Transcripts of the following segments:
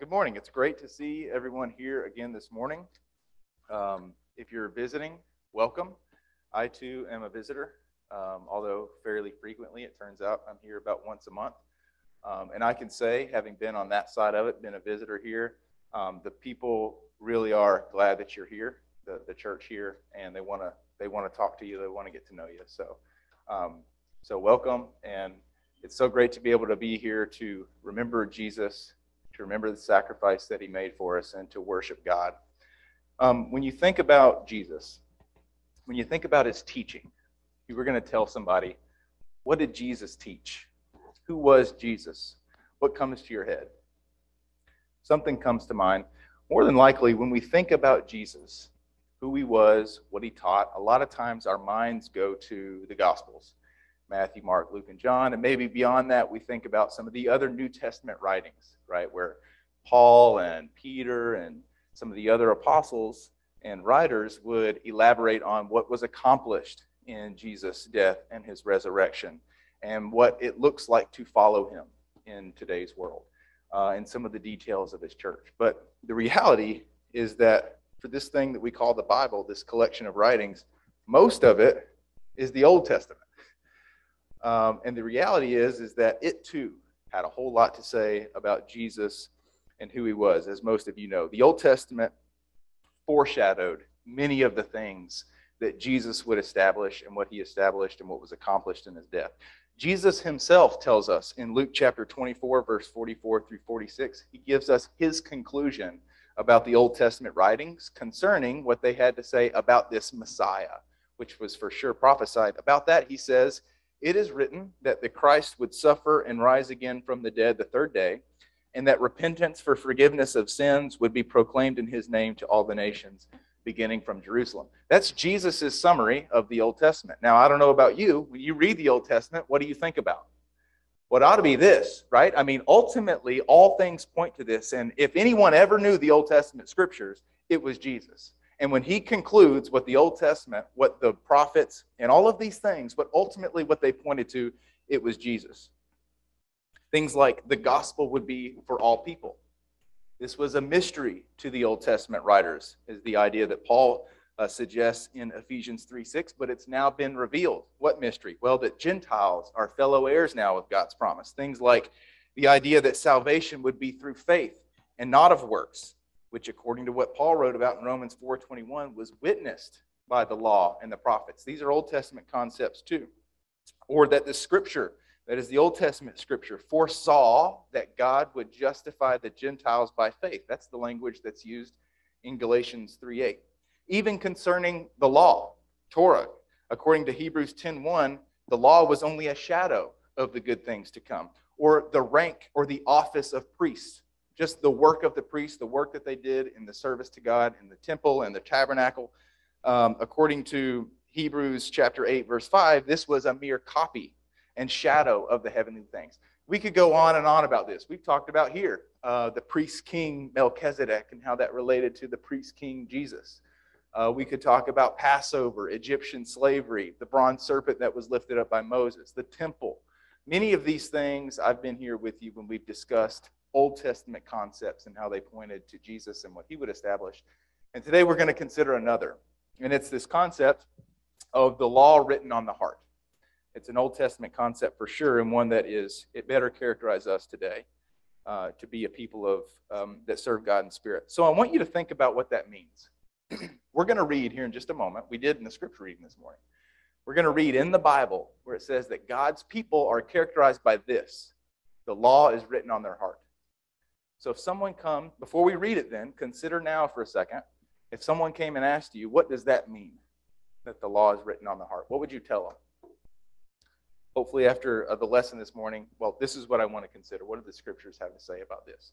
Good morning. It's great to see everyone here again this morning. Um, if you're visiting, welcome. I too am a visitor, um, although fairly frequently. It turns out I'm here about once a month. Um, and I can say, having been on that side of it, been a visitor here, um, the people really are glad that you're here, the, the church here, and they want to they want to talk to you. They want to get to know you. So, um, so welcome, and it's so great to be able to be here to remember Jesus to remember the sacrifice that he made for us, and to worship God. Um, when you think about Jesus, when you think about his teaching, you were going to tell somebody, what did Jesus teach? Who was Jesus? What comes to your head? Something comes to mind. More than likely, when we think about Jesus, who he was, what he taught, a lot of times our minds go to the Gospels Matthew, Mark, Luke, and John. And maybe beyond that, we think about some of the other New Testament writings, right, where Paul and Peter and some of the other apostles and writers would elaborate on what was accomplished in Jesus' death and his resurrection and what it looks like to follow him in today's world uh, and some of the details of his church. But the reality is that for this thing that we call the Bible, this collection of writings, most of it is the Old Testament. Um, and the reality is, is that it too had a whole lot to say about Jesus and who he was, as most of you know. The Old Testament foreshadowed many of the things that Jesus would establish and what he established and what was accomplished in his death. Jesus himself tells us in Luke chapter 24, verse 44 through 46, he gives us his conclusion about the Old Testament writings concerning what they had to say about this Messiah, which was for sure prophesied. About that, he says, it is written that the Christ would suffer and rise again from the dead the third day, and that repentance for forgiveness of sins would be proclaimed in his name to all the nations, beginning from Jerusalem. That's Jesus' summary of the Old Testament. Now, I don't know about you. When you read the Old Testament, what do you think about? What ought to be this, right? I mean, ultimately, all things point to this. And if anyone ever knew the Old Testament scriptures, it was Jesus. And when he concludes what the Old Testament, what the prophets, and all of these things, but ultimately what they pointed to, it was Jesus. Things like the gospel would be for all people. This was a mystery to the Old Testament writers, is the idea that Paul uh, suggests in Ephesians 3 6, but it's now been revealed. What mystery? Well, that Gentiles are fellow heirs now of God's promise. Things like the idea that salvation would be through faith and not of works which according to what Paul wrote about in Romans 4:21 was witnessed by the law and the prophets. These are Old Testament concepts too. Or that the scripture, that is the Old Testament scripture, foresaw that God would justify the Gentiles by faith. That's the language that's used in Galatians 3:8. Even concerning the law, Torah, according to Hebrews 10:1, the law was only a shadow of the good things to come, or the rank or the office of priests just the work of the priests, the work that they did in the service to God in the temple and the tabernacle. Um, according to Hebrews chapter 8, verse 5, this was a mere copy and shadow of the heavenly things. We could go on and on about this. We've talked about here uh, the priest king Melchizedek and how that related to the priest king Jesus. Uh, we could talk about Passover, Egyptian slavery, the bronze serpent that was lifted up by Moses, the temple. Many of these things I've been here with you when we've discussed Old Testament concepts and how they pointed to Jesus and what he would establish. And today we're going to consider another. And it's this concept of the law written on the heart. It's an Old Testament concept for sure, and one that is, it better characterize us today uh, to be a people of um, that serve God in spirit. So I want you to think about what that means. we're going to read here in just a moment. We did in the scripture reading this morning. We're going to read in the Bible where it says that God's people are characterized by this the law is written on their heart. So if someone come, before we read it then, consider now for a second, if someone came and asked you, what does that mean that the law is written on the heart? What would you tell them? Hopefully after uh, the lesson this morning, well, this is what I want to consider. What do the scriptures have to say about this?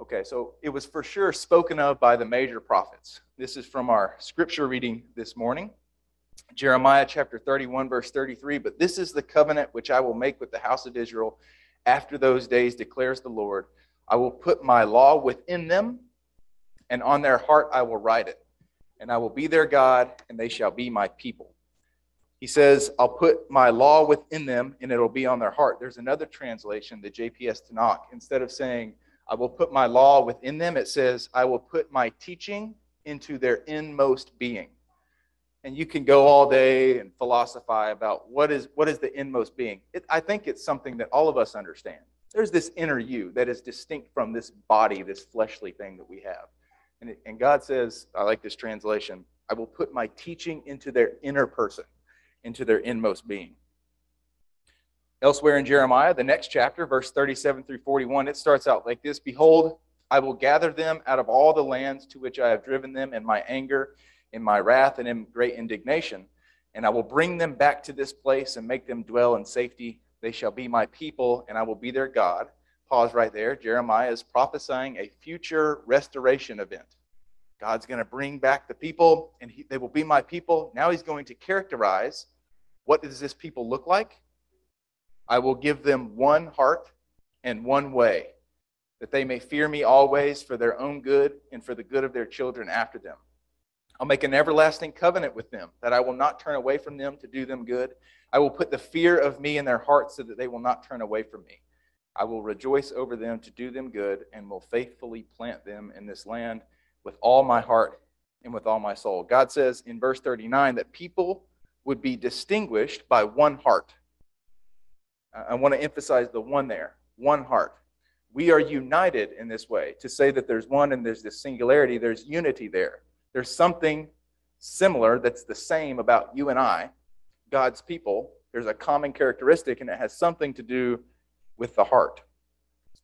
Okay, so it was for sure spoken of by the major prophets. This is from our scripture reading this morning. Jeremiah chapter 31, verse 33. But this is the covenant which I will make with the house of Israel after those days, declares the Lord, I will put my law within them, and on their heart I will write it. And I will be their God, and they shall be my people. He says, I'll put my law within them, and it'll be on their heart. There's another translation, the JPS Tanakh. Instead of saying, I will put my law within them. It says, I will put my teaching into their inmost being. And you can go all day and philosophize about what is, what is the inmost being. It, I think it's something that all of us understand. There's this inner you that is distinct from this body, this fleshly thing that we have. And, it, and God says, I like this translation, I will put my teaching into their inner person, into their inmost being. Elsewhere in Jeremiah, the next chapter, verse 37 through 41, it starts out like this Behold, I will gather them out of all the lands to which I have driven them in my anger, in my wrath, and in great indignation. And I will bring them back to this place and make them dwell in safety. They shall be my people, and I will be their God. Pause right there. Jeremiah is prophesying a future restoration event. God's going to bring back the people, and he, they will be my people. Now he's going to characterize what does this people look like? I will give them one heart and one way, that they may fear me always for their own good and for the good of their children after them. I'll make an everlasting covenant with them, that I will not turn away from them to do them good. I will put the fear of me in their hearts so that they will not turn away from me. I will rejoice over them to do them good and will faithfully plant them in this land with all my heart and with all my soul. God says in verse 39 that people would be distinguished by one heart. I want to emphasize the one there one heart. We are united in this way. To say that there's one and there's this singularity, there's unity there. There's something similar that's the same about you and I, God's people. There's a common characteristic, and it has something to do with the heart.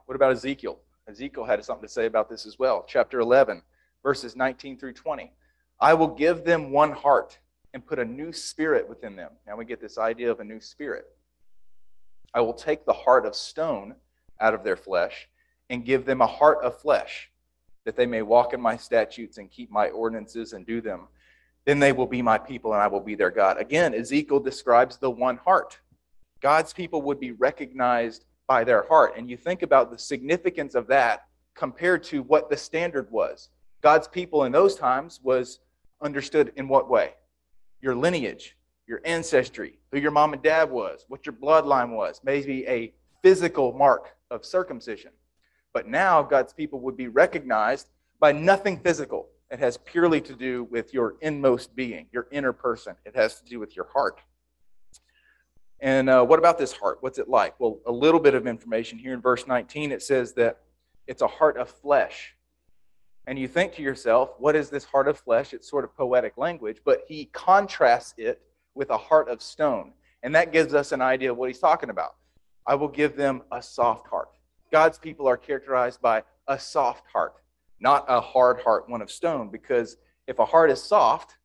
What about Ezekiel? Ezekiel had something to say about this as well. Chapter 11, verses 19 through 20. I will give them one heart and put a new spirit within them. Now we get this idea of a new spirit. I will take the heart of stone out of their flesh and give them a heart of flesh, that they may walk in my statutes and keep my ordinances and do them. Then they will be my people and I will be their God. Again, Ezekiel describes the one heart. God's people would be recognized by their heart. And you think about the significance of that compared to what the standard was. God's people in those times was understood in what way? Your lineage, your ancestry, who your mom and dad was, what your bloodline was, maybe a physical mark of circumcision. But now God's people would be recognized by nothing physical. It has purely to do with your inmost being, your inner person. It has to do with your heart. And uh, what about this heart? What's it like? Well, a little bit of information here in verse 19. It says that it's a heart of flesh. And you think to yourself, what is this heart of flesh? It's sort of poetic language, but he contrasts it with a heart of stone. And that gives us an idea of what he's talking about. I will give them a soft heart. God's people are characterized by a soft heart, not a hard heart, one of stone, because if a heart is soft,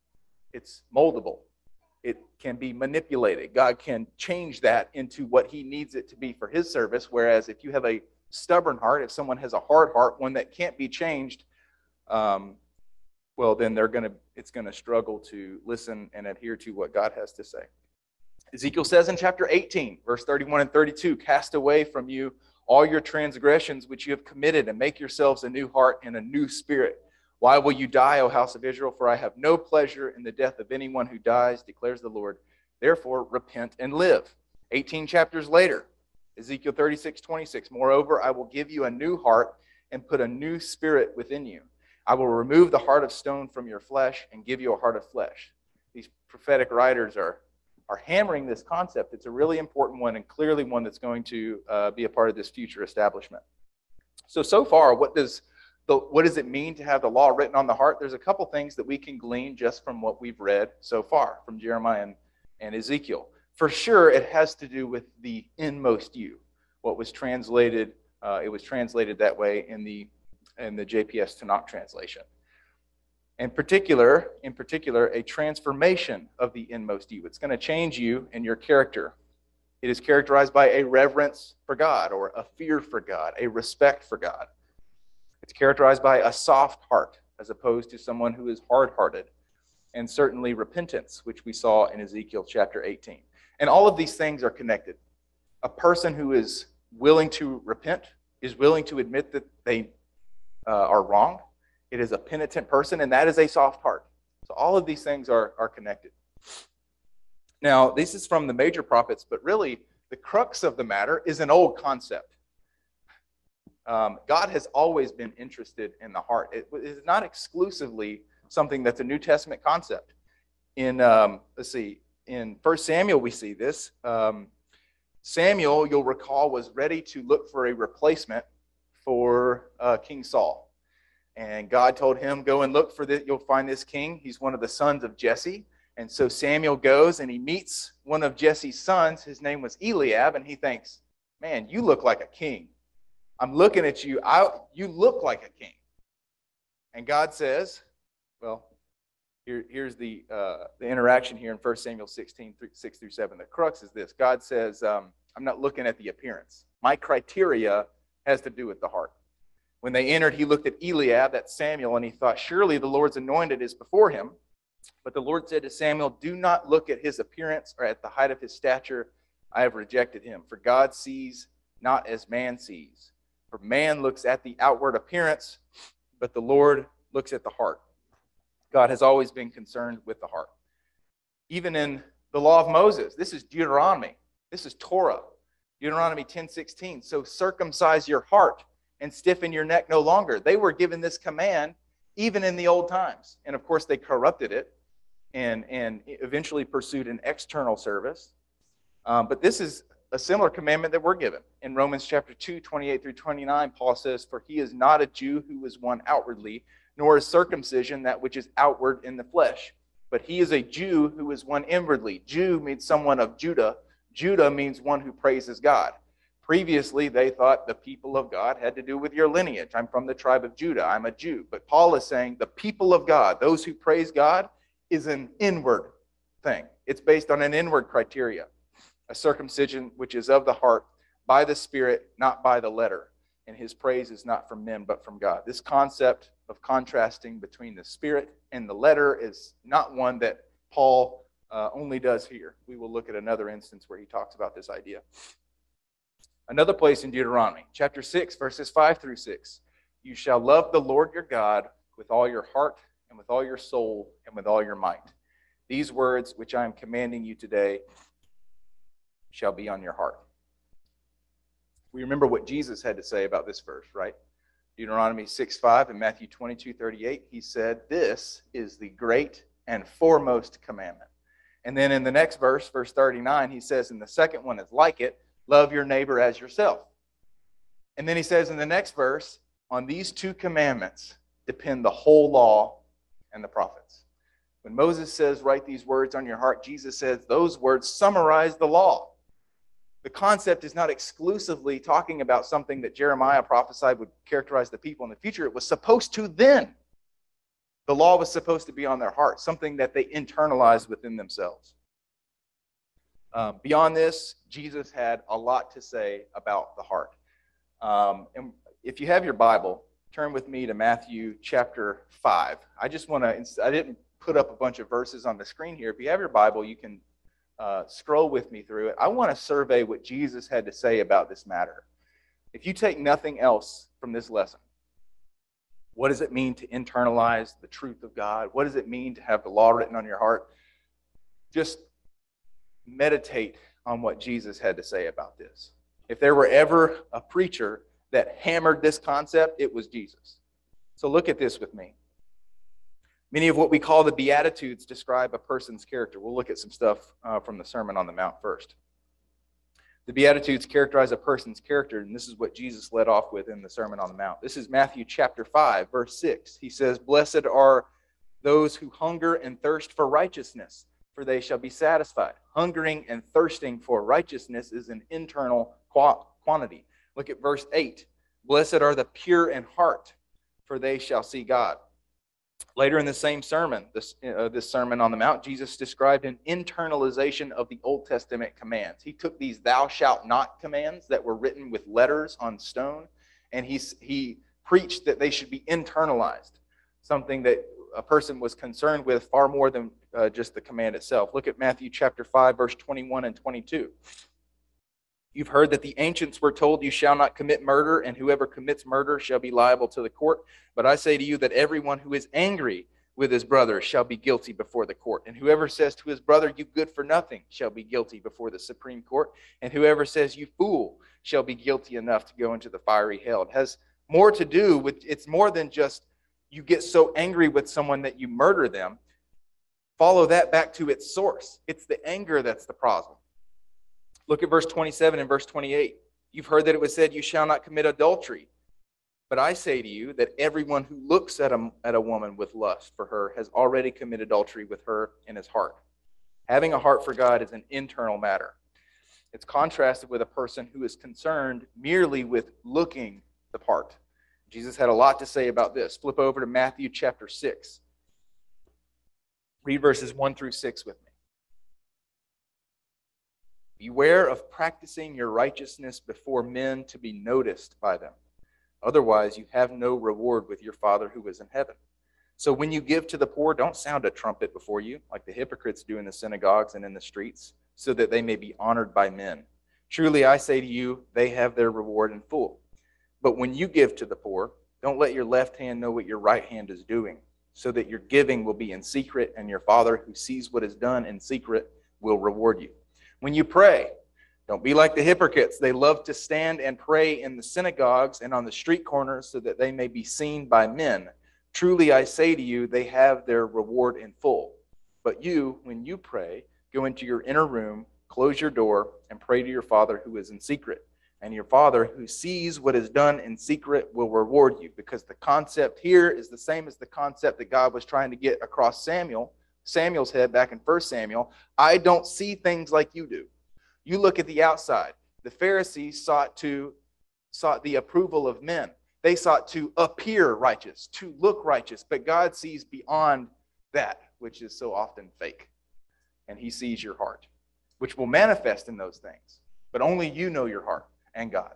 it's moldable. It can be manipulated. God can change that into what he needs it to be for his service. Whereas if you have a stubborn heart, if someone has a hard heart, one that can't be changed, um, well, then they're going to, it's going to struggle to listen and adhere to what God has to say. Ezekiel says in chapter 18, verse 31 and 32, cast away from you all your transgressions which you have committed and make yourselves a new heart and a new spirit. Why will you die, O house of Israel? For I have no pleasure in the death of anyone who dies, declares the Lord. Therefore, repent and live. 18 chapters later, Ezekiel 36, 26. Moreover, I will give you a new heart and put a new spirit within you. I will remove the heart of stone from your flesh and give you a heart of flesh. These prophetic writers are, are hammering this concept. It's a really important one and clearly one that's going to uh, be a part of this future establishment. So, so far, what does, the, what does it mean to have the law written on the heart? There's a couple things that we can glean just from what we've read so far from Jeremiah and, and Ezekiel. For sure, it has to do with the inmost you. What was translated, uh, it was translated that way in the in the JPS Tanakh translation. In particular, in particular, a transformation of the inmost you. It's going to change you and your character. It is characterized by a reverence for God or a fear for God, a respect for God. It's characterized by a soft heart as opposed to someone who is hard hearted, and certainly repentance, which we saw in Ezekiel chapter 18. And all of these things are connected. A person who is willing to repent is willing to admit that they uh, are wrong. It is a penitent person, and that is a soft heart. So all of these things are, are connected. Now, this is from the major prophets, but really the crux of the matter is an old concept. Um, God has always been interested in the heart. It is not exclusively something that's a New Testament concept. In um, let's see, in First Samuel we see this. Um, Samuel, you'll recall, was ready to look for a replacement for uh, King Saul, and God told him, "Go and look for this. You'll find this king. He's one of the sons of Jesse." And so Samuel goes and he meets one of Jesse's sons. His name was Eliab, and he thinks, "Man, you look like a king." I'm looking at you. I, you look like a king. And God says, well, here, here's the, uh, the interaction here in 1 Samuel 16, 6 through 7. The crux is this God says, um, I'm not looking at the appearance. My criteria has to do with the heart. When they entered, he looked at Eliab, that's Samuel, and he thought, Surely the Lord's anointed is before him. But the Lord said to Samuel, Do not look at his appearance or at the height of his stature. I have rejected him. For God sees not as man sees. For man looks at the outward appearance, but the Lord looks at the heart. God has always been concerned with the heart. Even in the law of Moses, this is Deuteronomy. This is Torah. Deuteronomy 10:16. So circumcise your heart and stiffen your neck no longer. They were given this command even in the old times. And of course they corrupted it and, and eventually pursued an external service. Um, but this is a similar commandment that we're given. In Romans chapter 2, 28 through 29, Paul says, For he is not a Jew who is one outwardly, nor is circumcision that which is outward in the flesh. But he is a Jew who is one inwardly. Jew means someone of Judah. Judah means one who praises God. Previously, they thought the people of God had to do with your lineage. I'm from the tribe of Judah. I'm a Jew. But Paul is saying the people of God, those who praise God, is an inward thing. It's based on an inward criteria a circumcision which is of the heart by the Spirit, not by the letter. And his praise is not from men, but from God. This concept of contrasting between the Spirit and the letter is not one that Paul uh, only does here. We will look at another instance where he talks about this idea. Another place in Deuteronomy, chapter 6, verses 5 through 6. You shall love the Lord your God with all your heart and with all your soul and with all your might. These words which I am commanding you today shall be on your heart. We remember what Jesus had to say about this verse, right? Deuteronomy 6 5 and Matthew 22 38, he said, This is the great and foremost commandment. And then in the next verse, verse 39, he says, And the second one is like it love your neighbor as yourself. And then he says in the next verse, On these two commandments depend the whole law and the prophets. When Moses says, Write these words on your heart, Jesus says, Those words summarize the law the concept is not exclusively talking about something that Jeremiah prophesied would characterize the people in the future. It was supposed to then. The law was supposed to be on their heart, something that they internalized within themselves. Um, beyond this, Jesus had a lot to say about the heart. Um, and if you have your Bible, turn with me to Matthew chapter 5. I just want to, I didn't put up a bunch of verses on the screen here. If you have your Bible, you can uh, scroll with me through it, I want to survey what Jesus had to say about this matter. If you take nothing else from this lesson, what does it mean to internalize the truth of God? What does it mean to have the law written on your heart? Just meditate on what Jesus had to say about this. If there were ever a preacher that hammered this concept, it was Jesus. So look at this with me. Many of what we call the Beatitudes describe a person's character. We'll look at some stuff uh, from the Sermon on the Mount first. The Beatitudes characterize a person's character, and this is what Jesus led off with in the Sermon on the Mount. This is Matthew chapter 5, verse 6. He says, Blessed are those who hunger and thirst for righteousness, for they shall be satisfied. Hungering and thirsting for righteousness is an internal quantity. Look at verse 8. Blessed are the pure in heart, for they shall see God. Later in the same sermon, this, uh, this Sermon on the Mount, Jesus described an internalization of the Old Testament commands. He took these thou shalt not commands that were written with letters on stone, and he, he preached that they should be internalized, something that a person was concerned with far more than uh, just the command itself. Look at Matthew chapter 5, verse 21 and 22. You've heard that the ancients were told, You shall not commit murder, and whoever commits murder shall be liable to the court. But I say to you that everyone who is angry with his brother shall be guilty before the court. And whoever says to his brother, You good for nothing, shall be guilty before the Supreme Court. And whoever says, You fool, shall be guilty enough to go into the fiery hell. It has more to do with, it's more than just you get so angry with someone that you murder them. Follow that back to its source. It's the anger that's the problem. Look at verse 27 and verse 28. You've heard that it was said, You shall not commit adultery. But I say to you that everyone who looks at a, at a woman with lust for her has already committed adultery with her in his heart. Having a heart for God is an internal matter. It's contrasted with a person who is concerned merely with looking the part. Jesus had a lot to say about this. Flip over to Matthew chapter 6. Read verses 1 through 6 with me. Beware of practicing your righteousness before men to be noticed by them. Otherwise, you have no reward with your Father who is in heaven. So when you give to the poor, don't sound a trumpet before you, like the hypocrites do in the synagogues and in the streets, so that they may be honored by men. Truly, I say to you, they have their reward in full. But when you give to the poor, don't let your left hand know what your right hand is doing, so that your giving will be in secret, and your Father who sees what is done in secret will reward you. When you pray, don't be like the hypocrites. They love to stand and pray in the synagogues and on the street corners so that they may be seen by men. Truly, I say to you, they have their reward in full. But you, when you pray, go into your inner room, close your door, and pray to your Father who is in secret. And your Father who sees what is done in secret will reward you. Because the concept here is the same as the concept that God was trying to get across Samuel, Samuel's head back in 1 Samuel. I don't see things like you do. You look at the outside. The Pharisees sought to sought the approval of men. They sought to appear righteous, to look righteous, but God sees beyond that, which is so often fake. And he sees your heart, which will manifest in those things. But only you know your heart and God.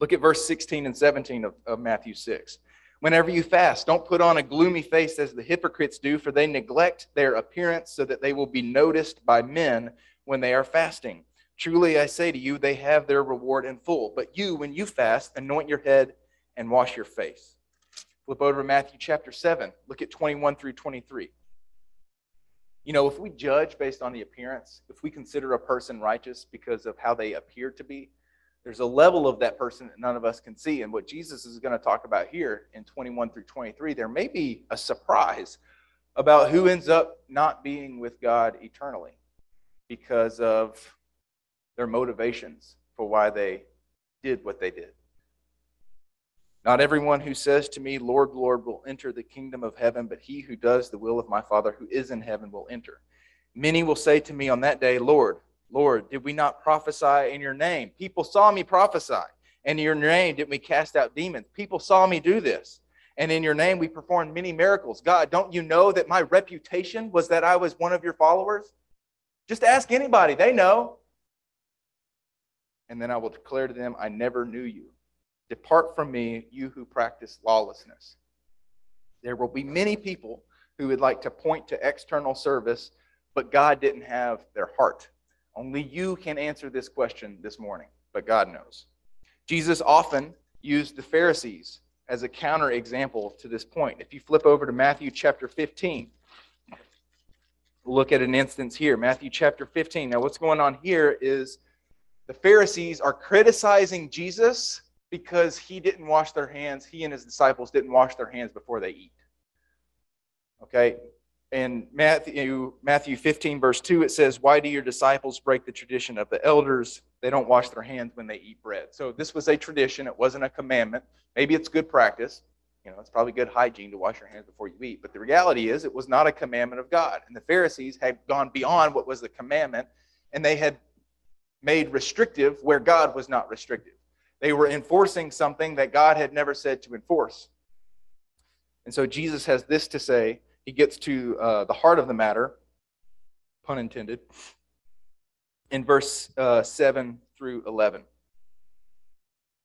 Look at verse 16 and 17 of, of Matthew 6. Whenever you fast, don't put on a gloomy face as the hypocrites do, for they neglect their appearance so that they will be noticed by men when they are fasting. Truly, I say to you, they have their reward in full. But you, when you fast, anoint your head and wash your face. Flip over to Matthew chapter 7. Look at 21 through 23. You know, if we judge based on the appearance, if we consider a person righteous because of how they appear to be, there's a level of that person that none of us can see. And what Jesus is going to talk about here in 21 through 23, there may be a surprise about who ends up not being with God eternally because of their motivations for why they did what they did. Not everyone who says to me, Lord, Lord, will enter the kingdom of heaven, but he who does the will of my Father who is in heaven will enter. Many will say to me on that day, Lord, Lord, did we not prophesy in your name? People saw me prophesy. And in your name did we cast out demons? People saw me do this. And in your name we performed many miracles. God, don't you know that my reputation was that I was one of your followers? Just ask anybody, they know. And then I will declare to them, I never knew you. Depart from me, you who practice lawlessness. There will be many people who would like to point to external service, but God didn't have their heart. Only you can answer this question this morning, but God knows. Jesus often used the Pharisees as a counter example to this point. If you flip over to Matthew chapter 15, look at an instance here Matthew chapter 15. Now, what's going on here is the Pharisees are criticizing Jesus because he didn't wash their hands. He and his disciples didn't wash their hands before they eat. Okay? In Matthew, Matthew 15, verse 2, it says, Why do your disciples break the tradition of the elders? They don't wash their hands when they eat bread. So this was a tradition, it wasn't a commandment. Maybe it's good practice. You know, it's probably good hygiene to wash your hands before you eat. But the reality is, it was not a commandment of God. And the Pharisees had gone beyond what was the commandment, and they had made restrictive where God was not restrictive. They were enforcing something that God had never said to enforce. And so Jesus has this to say. He gets to uh, the heart of the matter, pun intended, in verse uh, 7 through 11.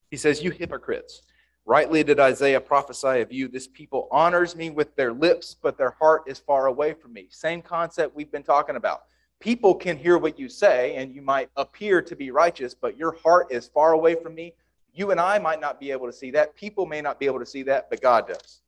He says, You hypocrites. Rightly did Isaiah prophesy of you, this people honors me with their lips, but their heart is far away from me. Same concept we've been talking about. People can hear what you say, and you might appear to be righteous, but your heart is far away from me. You and I might not be able to see that. People may not be able to see that, but God does.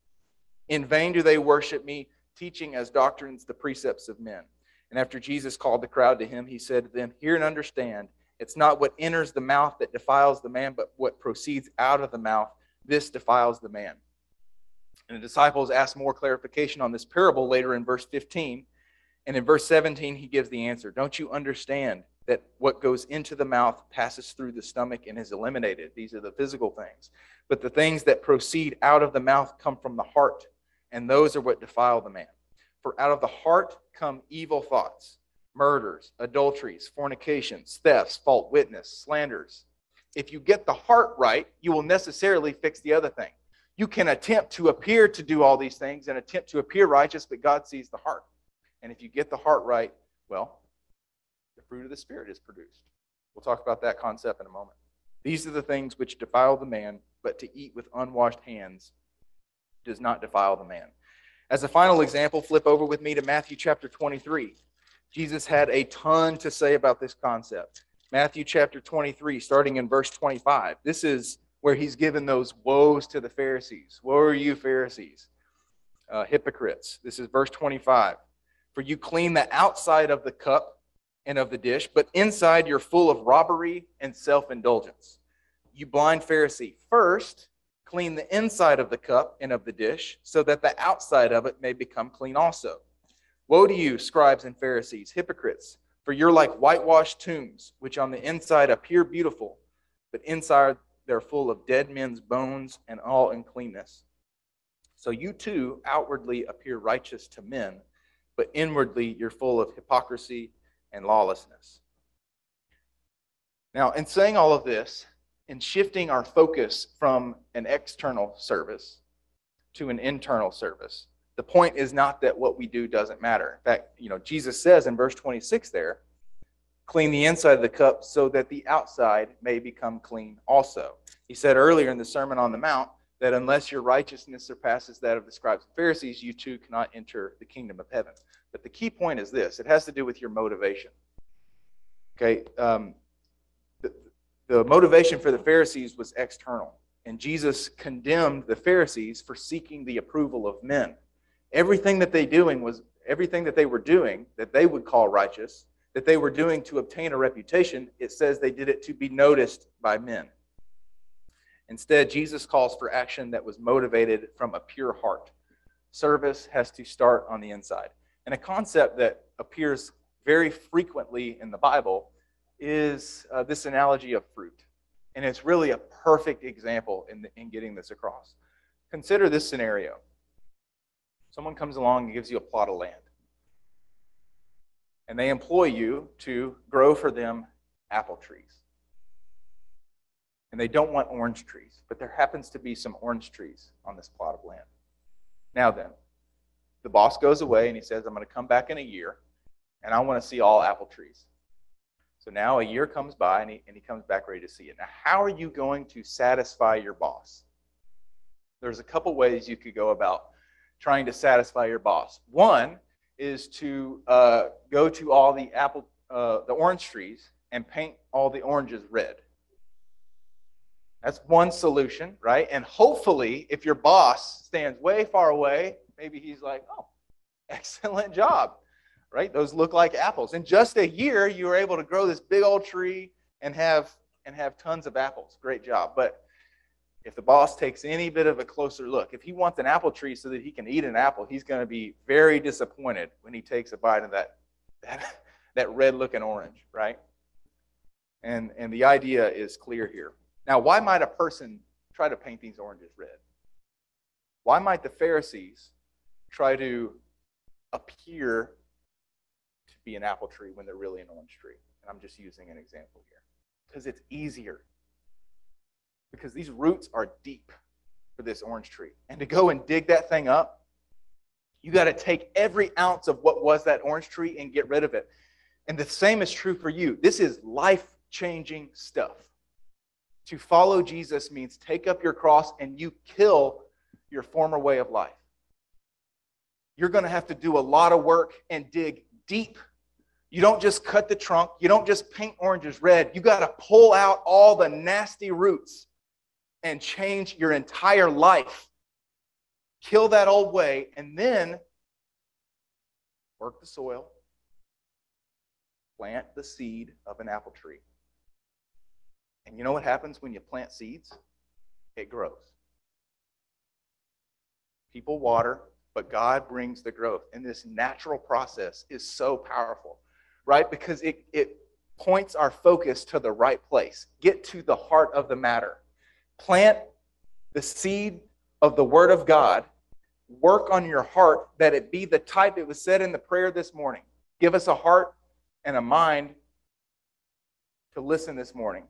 In vain do they worship me, teaching as doctrines the precepts of men. And after Jesus called the crowd to him, he said to them, Hear and understand. It's not what enters the mouth that defiles the man, but what proceeds out of the mouth. This defiles the man. And the disciples ask more clarification on this parable later in verse 15. And in verse 17, he gives the answer Don't you understand that what goes into the mouth passes through the stomach and is eliminated? These are the physical things. But the things that proceed out of the mouth come from the heart, and those are what defile the man. For out of the heart come evil thoughts, murders, adulteries, fornications, thefts, false witness, slanders. If you get the heart right, you will necessarily fix the other thing. You can attempt to appear to do all these things and attempt to appear righteous, but God sees the heart. And if you get the heart right, well, the fruit of the Spirit is produced. We'll talk about that concept in a moment. These are the things which defile the man, but to eat with unwashed hands does not defile the man. As a final example, flip over with me to Matthew chapter 23. Jesus had a ton to say about this concept. Matthew chapter 23, starting in verse 25. This is where he's given those woes to the Pharisees. Woe are you, Pharisees, uh, hypocrites. This is verse 25. For you clean the outside of the cup and of the dish, but inside you're full of robbery and self indulgence. You blind Pharisee, first clean the inside of the cup and of the dish, so that the outside of it may become clean also. Woe to you, scribes and Pharisees, hypocrites, for you're like whitewashed tombs, which on the inside appear beautiful, but inside they're full of dead men's bones and all uncleanness. So you too outwardly appear righteous to men, but inwardly you're full of hypocrisy and lawlessness. Now, in saying all of this, in shifting our focus from an external service to an internal service, the point is not that what we do doesn't matter. In fact, you know, Jesus says in verse 26 there, clean the inside of the cup so that the outside may become clean also. He said earlier in the Sermon on the Mount that unless your righteousness surpasses that of the scribes and Pharisees, you too cannot enter the kingdom of heaven. But the key point is this it has to do with your motivation. Okay, um, the motivation for the Pharisees was external. And Jesus condemned the Pharisees for seeking the approval of men. Everything that they doing was everything that they were doing that they would call righteous, that they were doing to obtain a reputation, it says they did it to be noticed by men. Instead, Jesus calls for action that was motivated from a pure heart. Service has to start on the inside. And a concept that appears very frequently in the Bible is uh, this analogy of fruit. And it's really a perfect example in, the, in getting this across. Consider this scenario someone comes along and gives you a plot of land, and they employ you to grow for them apple trees. And they don't want orange trees, but there happens to be some orange trees on this plot of land. Now then, the boss goes away and he says, I'm going to come back in a year and I want to see all apple trees. So now a year comes by and he, and he comes back ready to see it. Now, how are you going to satisfy your boss? There's a couple ways you could go about trying to satisfy your boss. One is to uh, go to all the apple, uh, the orange trees and paint all the oranges red. That's one solution, right? And hopefully, if your boss stands way far away, maybe he's like, oh, excellent job right? Those look like apples. In just a year, you were able to grow this big old tree and have and have tons of apples. Great job. But if the boss takes any bit of a closer look, if he wants an apple tree so that he can eat an apple, he's going to be very disappointed when he takes a bite of that that, that red looking orange, right? And and the idea is clear here. Now, why might a person try to paint these oranges red? Why might the Pharisees try to appear be an apple tree when they're really an orange tree. And I'm just using an example here. Because it's easier. Because these roots are deep for this orange tree. And to go and dig that thing up, you got to take every ounce of what was that orange tree and get rid of it. And the same is true for you. This is life changing stuff. To follow Jesus means take up your cross and you kill your former way of life. You're going to have to do a lot of work and dig deep you don't just cut the trunk, you don't just paint oranges red. You got to pull out all the nasty roots and change your entire life kill that old way, and then work the soil, plant the seed of an apple tree. And you know what happens when you plant seeds? It grows. People water, but God brings the growth. And this natural process is so powerful, right? Because it, it points our focus to the right place. Get to the heart of the matter. Plant the seed of the Word of God. Work on your heart that it be the type it was said in the prayer this morning. Give us a heart and a mind to listen this morning.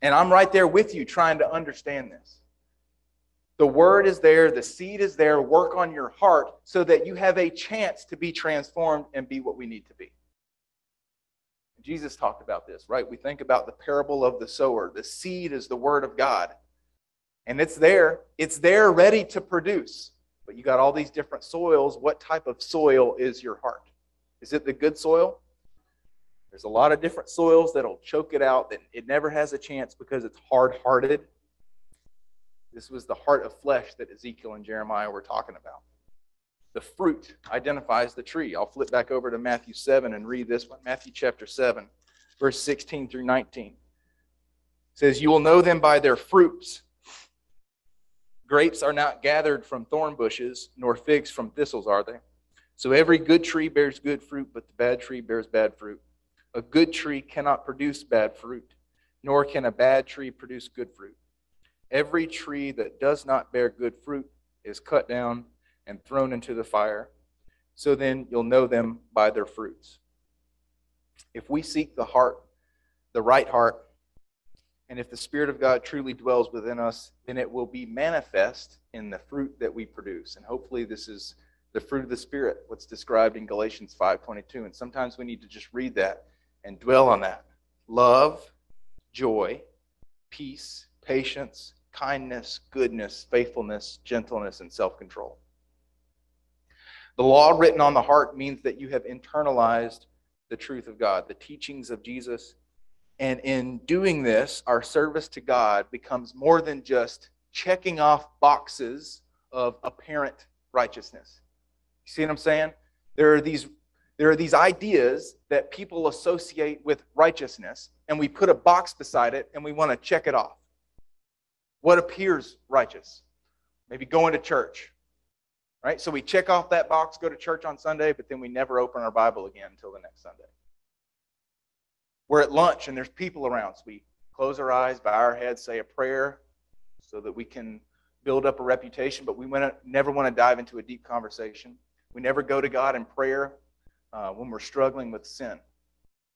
And I'm right there with you trying to understand this. The word is there, the seed is there. Work on your heart so that you have a chance to be transformed and be what we need to be. Jesus talked about this, right? We think about the parable of the sower. The seed is the word of God. And it's there. It's there ready to produce. But you got all these different soils. What type of soil is your heart? Is it the good soil? There's a lot of different soils that'll choke it out, that it never has a chance because it's hard hearted. This was the heart of flesh that Ezekiel and Jeremiah were talking about. The fruit identifies the tree. I'll flip back over to Matthew 7 and read this one. Matthew chapter 7, verse 16 through 19. It says, You will know them by their fruits. Grapes are not gathered from thorn bushes, nor figs from thistles, are they? So every good tree bears good fruit, but the bad tree bears bad fruit. A good tree cannot produce bad fruit, nor can a bad tree produce good fruit. Every tree that does not bear good fruit is cut down and thrown into the fire. So then you'll know them by their fruits. If we seek the heart, the right heart, and if the Spirit of God truly dwells within us, then it will be manifest in the fruit that we produce. And hopefully, this is the fruit of the Spirit, what's described in Galatians 5:22. And sometimes we need to just read that and dwell on that. Love, joy, peace, patience, kindness, goodness, faithfulness, gentleness, and self-control. The law written on the heart means that you have internalized the truth of God, the teachings of Jesus. And in doing this, our service to God becomes more than just checking off boxes of apparent righteousness. You see what I'm saying? There are these there are these ideas that people associate with righteousness, and we put a box beside it and we want to check it off. What appears righteous? Maybe going to church, right? So we check off that box, go to church on Sunday, but then we never open our Bible again until the next Sunday. We're at lunch and there's people around, so we close our eyes, bow our heads, say a prayer so that we can build up a reputation, but we never want to dive into a deep conversation. We never go to God in prayer uh, when we're struggling with sin.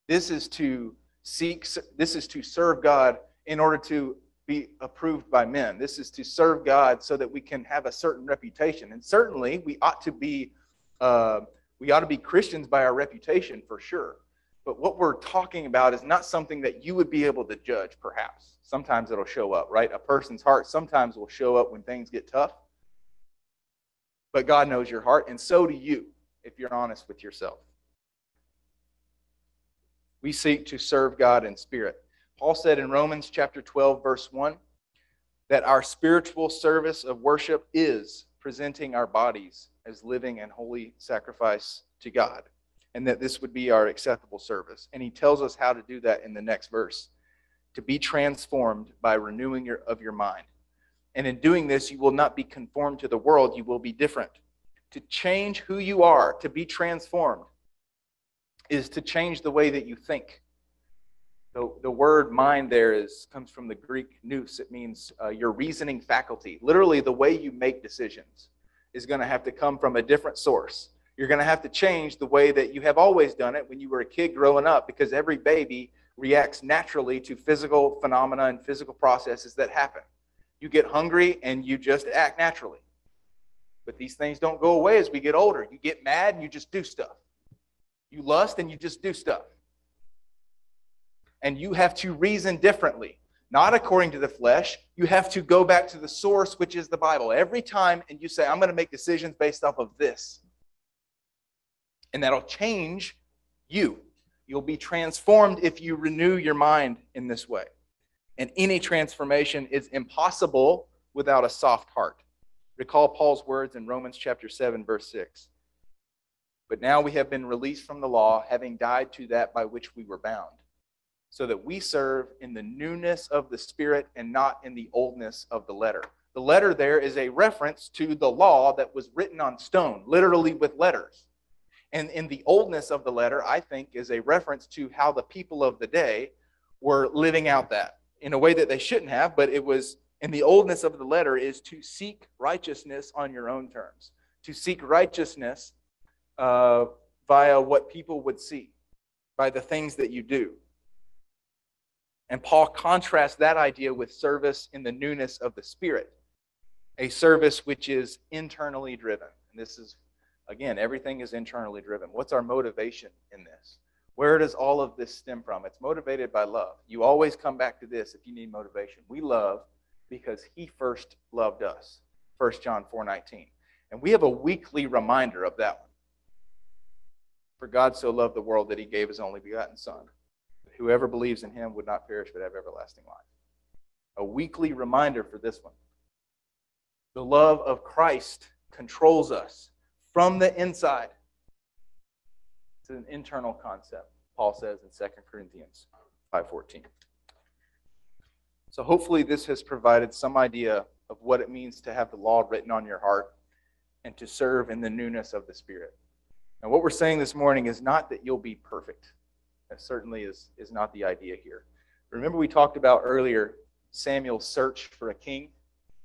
This is to seek, this is to serve God in order to be approved by men. This is to serve God so that we can have a certain reputation. And certainly, we ought to be uh, we ought to be Christians by our reputation for sure. But what we're talking about is not something that you would be able to judge. Perhaps sometimes it'll show up, right? A person's heart sometimes will show up when things get tough. But God knows your heart, and so do you if you're honest with yourself. We seek to serve God in spirit. Paul said in Romans chapter 12, verse 1, that our spiritual service of worship is presenting our bodies as living and holy sacrifice to God, and that this would be our acceptable service. And he tells us how to do that in the next verse to be transformed by renewing your, of your mind. And in doing this, you will not be conformed to the world, you will be different. To change who you are, to be transformed, is to change the way that you think. The, the word mind there is comes from the Greek nous. It means uh, your reasoning faculty. Literally, the way you make decisions is going to have to come from a different source. You're going to have to change the way that you have always done it when you were a kid growing up because every baby reacts naturally to physical phenomena and physical processes that happen. You get hungry and you just act naturally. But these things don't go away as we get older. You get mad and you just do stuff. You lust and you just do stuff and you have to reason differently, not according to the flesh. You have to go back to the source, which is the Bible, every time, and you say, I'm going to make decisions based off of this. And that'll change you. You'll be transformed if you renew your mind in this way. And any transformation is impossible without a soft heart. Recall Paul's words in Romans chapter 7, verse 6. But now we have been released from the law, having died to that by which we were bound, so that we serve in the newness of the Spirit and not in the oldness of the letter. The letter there is a reference to the law that was written on stone, literally with letters. And in the oldness of the letter, I think, is a reference to how the people of the day were living out that in a way that they shouldn't have, but it was in the oldness of the letter is to seek righteousness on your own terms, to seek righteousness uh, via what people would see, by the things that you do. And Paul contrasts that idea with service in the newness of the Spirit, a service which is internally driven. And this is, again, everything is internally driven. What's our motivation in this? Where does all of this stem from? It's motivated by love. You always come back to this if you need motivation. We love because he first loved us. 1 John 4:19. And we have a weekly reminder of that one. For God so loved the world that he gave his only begotten Son. Whoever believes in him would not perish but have everlasting life. A weekly reminder for this one. The love of Christ controls us from the inside. It's an internal concept, Paul says in 2 Corinthians 5:14. So hopefully this has provided some idea of what it means to have the law written on your heart and to serve in the newness of the Spirit. And what we're saying this morning is not that you'll be perfect. That certainly is, is not the idea here. Remember, we talked about earlier Samuel's search for a king.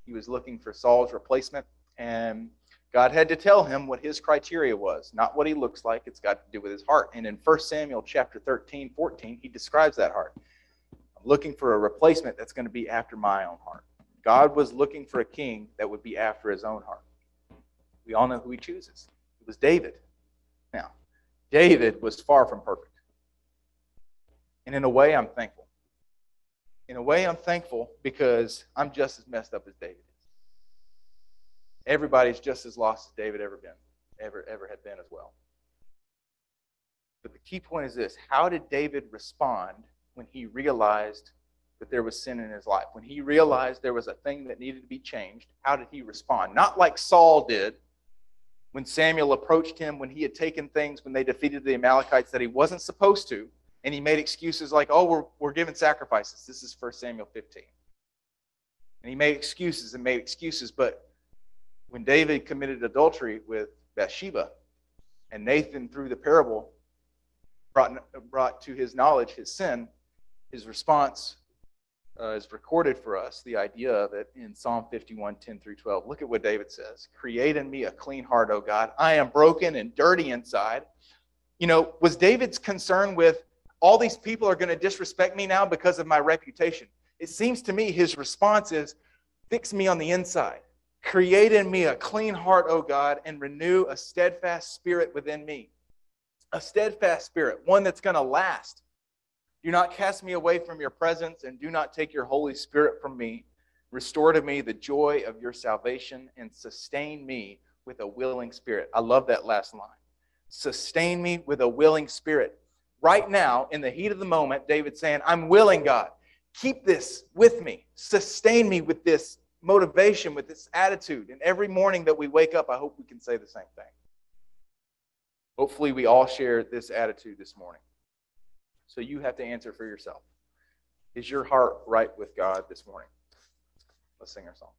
He was looking for Saul's replacement, and God had to tell him what his criteria was, not what he looks like. It's got to do with his heart. And in 1 Samuel chapter 13, 14, he describes that heart. I'm looking for a replacement that's going to be after my own heart. God was looking for a king that would be after his own heart. We all know who he chooses. It was David. Now, David was far from perfect. And in a way, I'm thankful. In a way, I'm thankful because I'm just as messed up as David is. Everybody's just as lost as David ever been, ever, ever had been as well. But the key point is this how did David respond when he realized that there was sin in his life? When he realized there was a thing that needed to be changed, how did he respond? Not like Saul did when Samuel approached him when he had taken things when they defeated the Amalekites that he wasn't supposed to, and he made excuses like, oh, we're, we're giving sacrifices. This is 1 Samuel 15. And he made excuses and made excuses, but when David committed adultery with Bathsheba, and Nathan, through the parable, brought, brought to his knowledge his sin, his response uh, is recorded for us, the idea of it in Psalm 51, 10 through 12. Look at what David says Create in me a clean heart, O God. I am broken and dirty inside. You know, was David's concern with all these people are going to disrespect me now because of my reputation? It seems to me his response is fix me on the inside. Create in me a clean heart, O God, and renew a steadfast spirit within me. A steadfast spirit, one that's going to last do not cast me away from your presence, and do not take your Holy Spirit from me. Restore to me the joy of your salvation, and sustain me with a willing spirit. I love that last line. Sustain me with a willing spirit. Right now, in the heat of the moment, David's saying, I'm willing, God. Keep this with me. Sustain me with this motivation, with this attitude. And every morning that we wake up, I hope we can say the same thing. Hopefully, we all share this attitude this morning. So you have to answer for yourself. Is your heart right with God this morning? Let's sing our song.